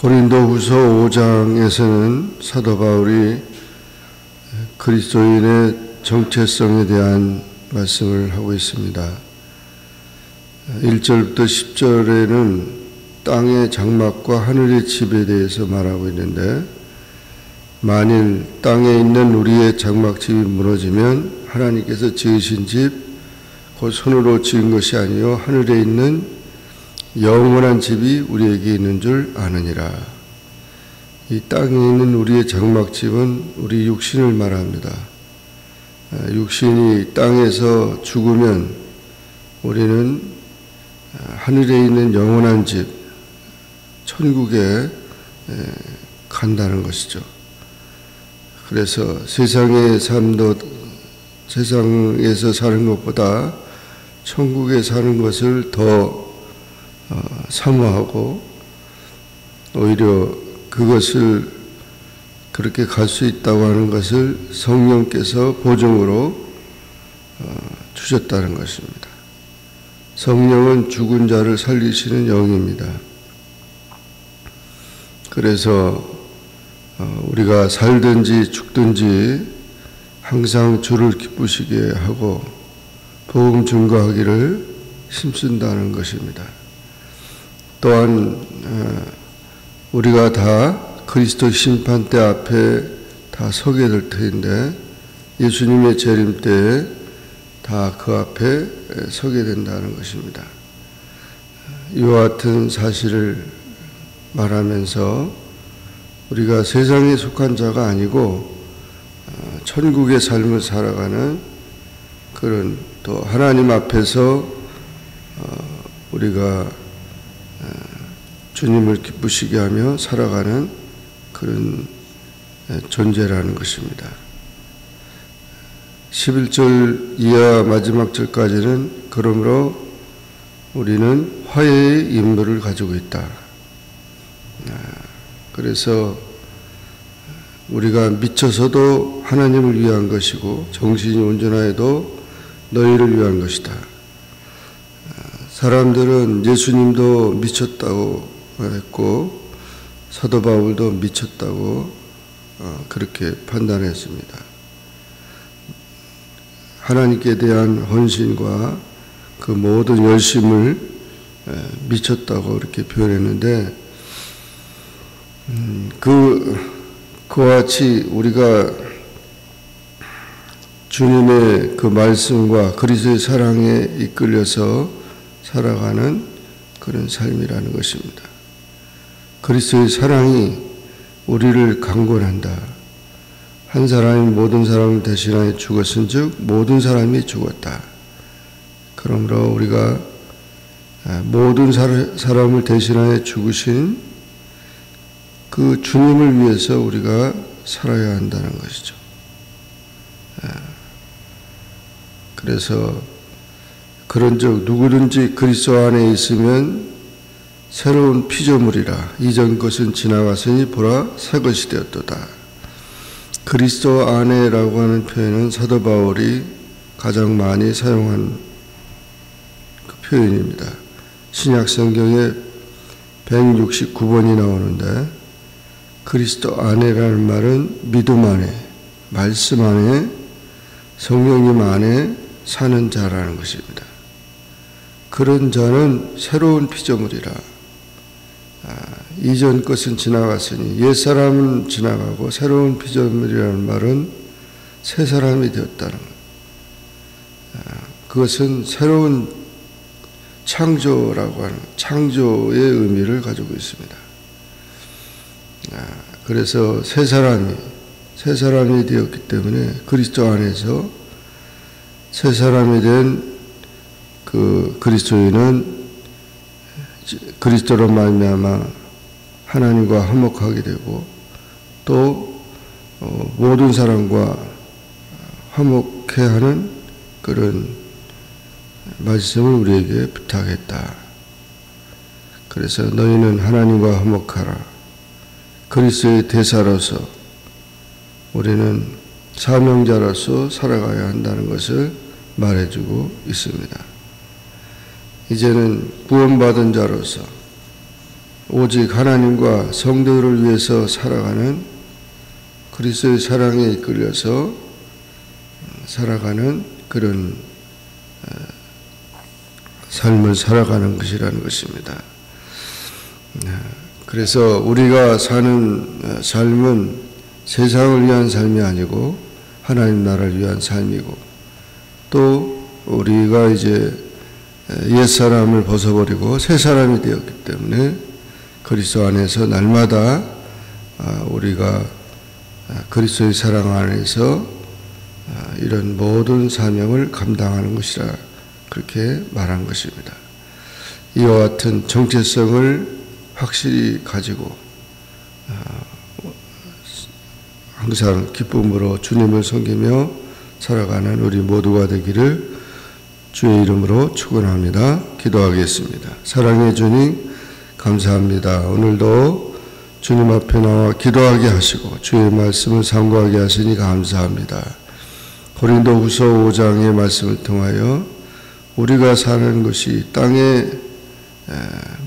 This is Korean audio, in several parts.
고린도후서 5장에서는 사도 바울이 그리스도인의 정체성에 대한 말씀을 하고 있습니다. 1절부터 10절에는 땅의 장막과 하늘의 집에 대해서 말하고 있는데 만일 땅에 있는 우리의 장막집이 무너지면 하나님께서 지으신 집, 곧 손으로 지은 것이 아니요 하늘에 있는 영원한 집이 우리에게 있는 줄 아느니라. 이 땅에 있는 우리의 장막집은 우리 육신을 말합니다. 아, 육신이 땅에서 죽으면 우리는 아, 하늘에 있는 영원한 집, 천국에 간다는 것이죠. 그래서 세상의 삶도 세상에서 사는 것보다 천국에 사는 것을 더 어, 사모하고 오히려 그것을 그렇게 갈 수 있다고 하는 것을 성령께서 보증으로 어, 주셨다는 것입니다. 성령은 죽은 자를 살리시는 영입니다. 그래서 어, 우리가 살든지 죽든지 항상 주를 기쁘시게 하고 복음 증거하기를 힘쓴다는 것입니다. 또한 어, 우리가 다 그리스도 심판대 앞에 다 서게 될 터인데 예수님의 재림 때에 다 그 앞에 서게 된다는 것입니다. 이와 같은 사실을 말하면서 우리가 세상에 속한 자가 아니고 어, 천국의 삶을 살아가는 그런 또 하나님 앞에서 어, 우리가 주님을 기쁘시게 하며 살아가는 그런 존재라는 것입니다. 11절 이하 마지막 절까지는 그러므로 우리는 화해의 임무를 가지고 있다. 아, 그래서 우리가 미쳐서도 하나님을 위한 것이고 정신이 온전하여도 너희를 위한 것이다. 아, 사람들은 예수님도 미쳤다고 했고 사도 바울도 미쳤다고 어, 그렇게 판단했습니다. 하나님께 대한 헌신과 그 모든 열심을 미쳤다고 이렇게 표현했는데 음, 그 그와 같이 우리가 주님의 그 말씀과 그리스도의 사랑에 이끌려서 살아가는 그런 삶이라는 것입니다. 그리스도의 사랑이 우리를 강권한다. 한 사람이 모든 사람을 대신하여 죽었은 즉 모든 사람이 죽었다. 그러므로 우리가 아, 모든 사람을 대신하여 죽으신 그 주님을 위해서 우리가 살아야 한다는 것이죠. 아, 그래서 그런즉 누구든지 그리스도 안에 있으면 새로운 피조물이라 이전 것은 지나갔으니 보라 새 것이 되었도다. 그리스도 안에라고 하는 표현은 사도 바울이 가장 많이 사용한 그 표현입니다. 신약 성경에 169번이 나오는데 그리스도 안에라는 말은 믿음 안에, 말씀 안에, 성령님 안에 사는 자라는 것입니다. 그런 자는 새로운 피조물이라 아, 이전 것은 지나갔으니 옛 사람은 지나가고 새로운 피조물이라는 말은 새 사람이 되었다는 것. 아, 그것은 새로운 창조라고 하는 창조의 의미를 가지고 있습니다. 아, 그래서 새 사람이 새 사람이 되었기 때문에 그리스도 안에서 새 사람이 된 그 그리스도인은 그리스도로 말미암아 하나님과 화목하게 되고 또 어, 모든 사람과 화목해 하는 그런 말씀을 우리에게 부탁했다. 그래서 너희는 하나님과 화목하라. 그리스도의 대사로서 우리는 사명자로서 살아가야 한다는 것을 말해주고 있습니다. 이제는 구원받은 자로서 오직 하나님과 성도를 위해서 살아가는 그리스도의 사랑에 이끌려서 살아가는 그런 어, 삶을 살아가는 것이라는 것입니다. 네. 그래서 우리가 사는 어, 삶은 세상을 위한 삶이 아니고 하나님 나라를 위한 삶이고 또 우리가 이제 옛 사람을 벗어버리고 새 사람이 되었기 때문에 그리스도 안에서 날마다 아, 우리가 아, 그리스도의 사랑 안에서 아, 이런 모든 사명을 감당하는 것이라 그렇게 말한 것입니다. 이와 같은 정체성을 확실히 가지고 항상 기쁨으로 주님을 섬기며 살아가는 우리 모두가 되기를 주의 이름으로 축원합니다. 기도하겠습니다. 사랑의 주님 감사합니다. 오늘도 주님 앞에 나와 기도하게 하시고 주의 말씀을 상고하게 하시니 감사합니다. 고린도후서 5장의 말씀을 통하여 우리가 사는 것이 땅에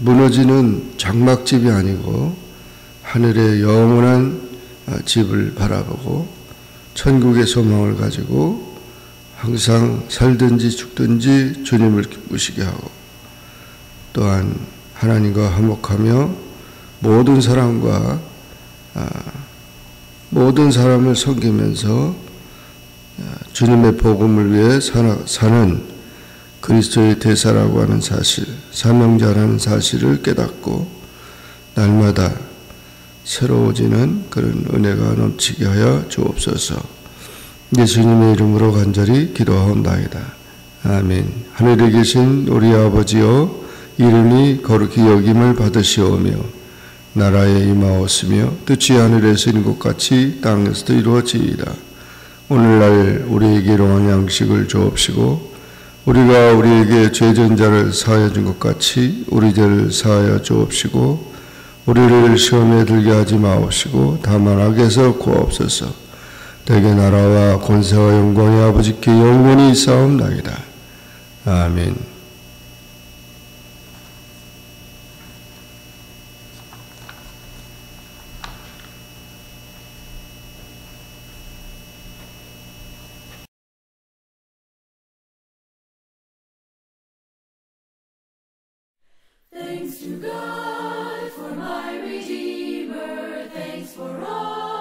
무너지는 장막집이 아니고 하늘의 영원한 집을 바라보고 천국의 소망을 가지고 항상 살든지 죽든지 주님을 기쁘시게 하고 또한 하나님과 화목하며 모든 사람과 모든 사람을 섬기면서 주님의 복음을 위해 사는 그리스도의 대사라고 하는 사실, 사명자라는 사실을 깨닫고 날마다 새로워지는 그런 은혜가 넘치게 하여 주옵소서. 예수님의 이름으로 간절히 기도하옵나이다. 아멘. 하늘에 계신 우리 아버지여 이름이 거룩히 여김을 받으시오며 나라에 임하옵으며 뜻이 하늘에서 있는 것 같이 땅에서도 이루어지이다. 오늘날 우리에게 일용할 양식을 주옵시고 우리가 우리에게 죄전자를 사하여 준 것 같이 우리 죄를 사하여 주옵시고 우리를 시험에 들게 하지 마옵시고 다만 악에서 구하옵소서 대개 나라와 권세와 영광이 아버지께 영원히 있사옵나이다. 아멘 Thanks to God for my Redeemer. Thanks for all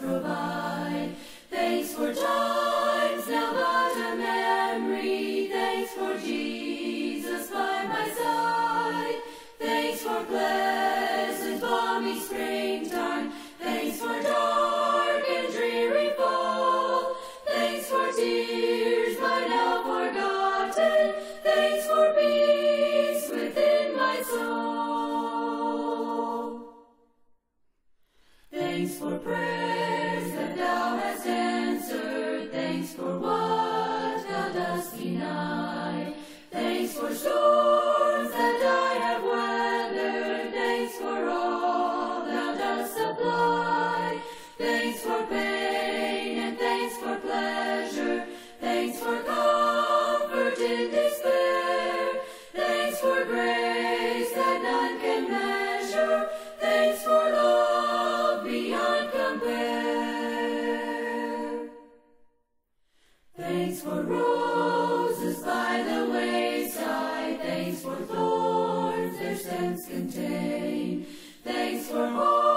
provide. Thanks for times now but a memory. Thanks for Jesus by my side. Thanks for pleasant balmy springtime. Thanks for dark and dreary fall. Thanks for tears by now forgotten. Thanks for peace within my soul. Thanks for prayers that I have weathered. Thanks for all thou dost supply. Thanks for pain and thanks for pleasure. Thanks for comfort in despair. Thanks for grace that none can measure. Thanks for love beyond compare. Thanks for roses by the wayside thorns their stems contain. Thanks for all.